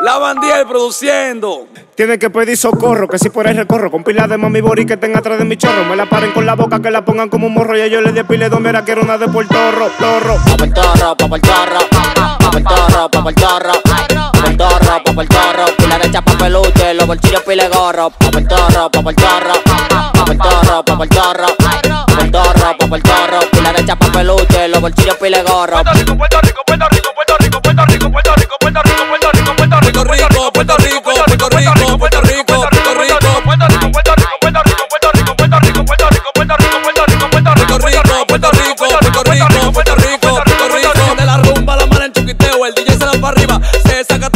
La bandía produciendo. Tiene que pedir socorro, que si por ahí recorro Con pila de mami bori que estén atrás de mi chorro Me la paren con la boca, que la pongan como un morro Y ellos le di pile donde era quiero una de por torro, torro el torro, el torro el torro, el torro el torro, el torro Pila de chapa peluche, los bolsillos pile gorro Papa el torro, papa el torro Papa el torro, papa el torro el torro, papa el torro Pila de chapa peluche, los bolsillos pile gorro Puerto Rico, Puerto Rico, Puerto Rico, Puerto Rico, Puerto Rico, Puerto Rico, Puerto Rico, Puerto Rico, Puerto Rico, Puerto Rico, Puerto Rico, Puerto Rico, Puerto Rico, Puerto Rico, Puerto Rico, Puerto Rico, Puerto Rico, Puerto Rico, Puerto Rico, Puerto Rico, Puerto Rico, Puerto Rico, de la rumba la mano en chuquiteo, el DJ se la para arriba, se saca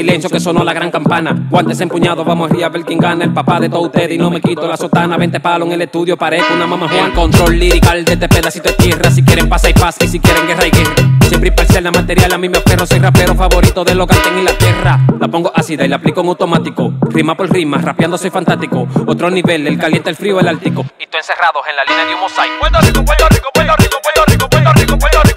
silencio que sonó la gran campana. Guantes empuñados, vamos a ver quién gana. El papá de todos ustedes y no me quito la sotana. 20 palos en el estudio, parezco una mamá Juan. Control lirical de este pedacito de tierra. Si quieren paz y paz y si quieren guerra y guerra. Siempre imparcial la material, a mí me aferro. Soy rapero favorito de los en la tierra. La pongo ácida y la aplico en automático. Rima por rima, rapeando soy fantástico. Otro nivel, el caliente, el frío, el altico. Y tú encerrados en la línea de un mosaico. Puerto Rico, Puerto Rico, Puerto Rico, Puerto Rico, Puerto Rico, Puerto Rico, Puerto Rico,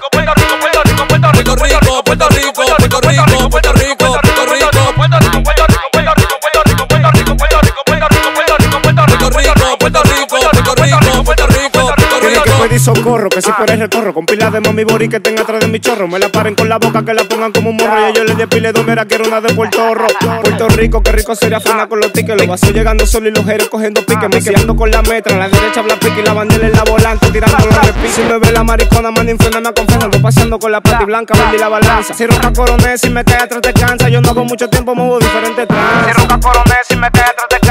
Pedir socorro, que si por ahí recorro Con pila de mami bori que estén atrás de mi chorro Me la paren con la boca, que la pongan como un morro Y ellos le di pile donde era quiero una de Puerto Rico. Puerto Rico, qué rico sería frenar con los tickets Los vasos llegando solo y los jeros cogiendo pique Me quedando con la metra, la derecha habla pique Y la bandera en la volante, tirando los repiques Si me ve la maricona, manda infierno, me confesa Ando paseando con la pati blanca, vendí la balanza. Si ronca coroné, si me cae atrás te cansa Yo no hago mucho tiempo, muevo diferentes trans Si ronca coroné, si me cae atrás te cansa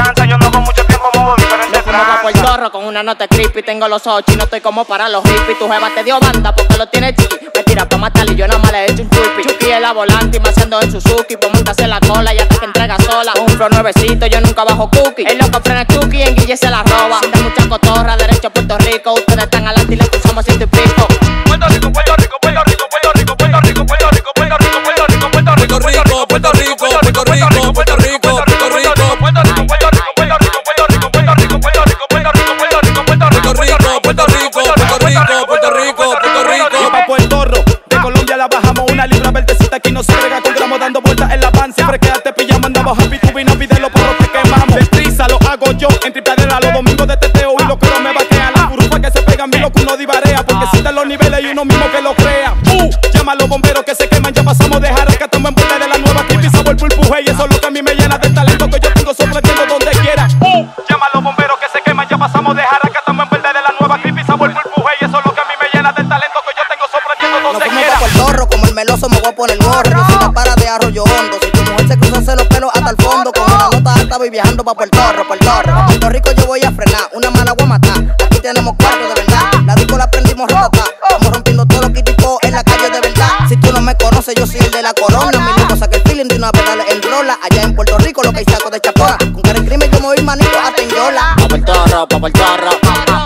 con una nota creepy. Tengo los ojos chinos, estoy como para los hippies. Tu jeva te dio banda porque lo tiene chiqui. Me tira pa' matar y yo nada más le he hecho un chupi. Chucky es la volante y me haciendo en Suzuki. Pues montase la cola y hasta que entrega sola. Un flow nuevecito, yo nunca bajo cookie. El loco frena Chucky y en Guille se la roba. Sin mucha cotorra, derecho a Puerto Rico. Ustedes están adelante y le cruzamos ciento y pico siempre quedaste pillando andamos happy tu vino pide los porros te quemamos deprisa lo hago yo en tripladera los domingos de teteo y los coros me vaquean las burbujas que se pegan mi loco uno divarea porque sienten los niveles y uno mismo que lo crea uh, llama a los bomberos que se queman ya pasamos de jaraca estamos en vuelta de la nueva creepy sabor pulpuje y eso es lo que a mí me llena del talento que yo tengo sorprendiendo donde quiera uh, llama a los bomberos que se queman ya pasamos de jaraca estamos en vuelta de la nueva creepy sabor pulpuje y eso es lo que a mí me llena del talento que yo tengo sorprendiendo donde quiera pa' Puerto Rico, como el meloso me voy a poner gorro. Yo soy la para de arroyo hondo. Alta voy viajando pa' Puerto Rico, Puerto Rico. A Puerto Rico yo voy a frenar, una mala voy a matar. Aquí tenemos cuatro de verdad. La disco la prendimos ratatá. Estamos rompiendo todo lo que tipo en la calle de verdad. Si tú no me conoces, yo soy el de la corona. Mi loco saca el feeling de una vez dale en rola. Allá en Puerto Rico lo que hay saco de chapora. Con cara en crimen yo me manito. Papa el torro, papa el torro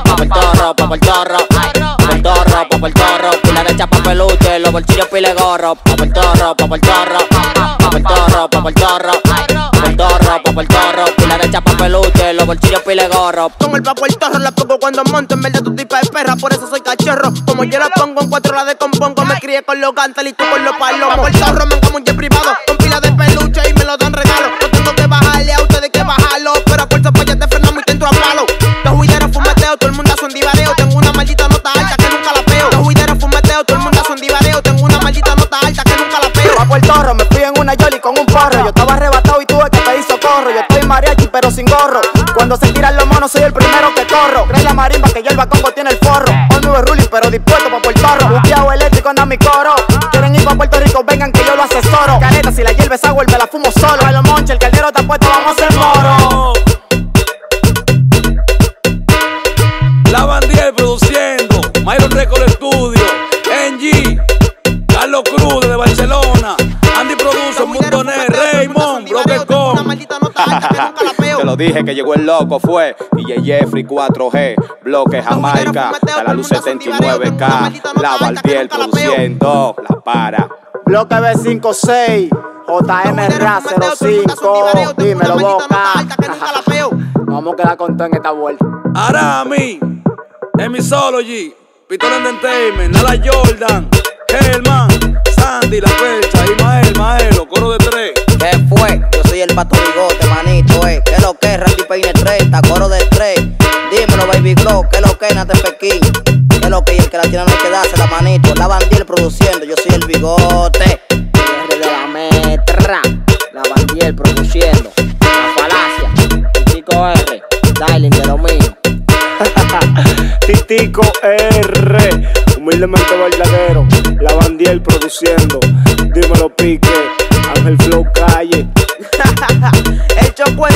Papa el torro, papa el torro Papa el torro, papa el torro Pila de chapa peluche, los bolsillos pile gorro Papa el torro, papa el torro Papa el torro, papa el torro El torro, papa el torro. Pila de chapa peluche, los bolsillos pile gorro. Con el papo el torro la pongo cuando monto En verdad tu tipa es perra, por eso soy cachorro. Como yo la pongo en cuatro la descompongo Me crié con los gantel y tú con los palomos. Papo el torro me como un jet privado Con pila de peluche y me lo dan regalo. No tengo que bajarle a ustedes que bajarlo Pero a fuerza pa' allá te frenamos y te entro a palo. Los juideros fumeteo, todo el mundo hace un divareo Tengo una maldita nota alta que nunca la peo Los juideros fumeteo, todo el mundo hace un divareo Tengo una maldita nota alta que nunca la peo Pa' Puerto Rico, me fui en una yoli con un porro. Yo estaba pero sin gorro. Cuando se tiran los monos soy el primero que corro. Trae la marimba que yo el tiene el forro. Hoy voy ruling pero dispuesto pa' Puerto Rico. Buqueado eléctrico anda mi coro. Quieren ir pa' Puerto Rico, vengan que yo lo asesoro. Caleta, si la hierba es agua, me la fumo solo. A los monches, el caldero está puesto, vamos a hacer moro. La bandía produciendo, Myron Record Studio, dije que llegó el loco, fue DJ Jeffrey 4G, bloque Jamaica, a la luz 79K, la Valdiel produciendo, la para. Bloque B56, JMRA 05, dímelo boca. Vamos a quedar con todo en esta vuelta. Arami, Emisology, Pitol Entertainment, Nala Jordan, Helman, Sandy, La Percha, Ismael, Maelo, coro de tres. ¿Qué fue? Yo soy el pato bigote, manito, eh. ¿Qué lo que es Randy Peine 30, coro de tres? Dímelo, baby glow, ¿qué lo que es Nate Pekín? ¿Qué lo que y el que la tiene no hay que darse la manito? La bandiel produciendo, yo soy el bigote. R de la metra, la bandiel produciendo, la falacia, chico R, Darling de lo mío. Titico R, humildemente verdadero, la bandiel produciendo, dímelo pique, Ángel Flow Calle. El choco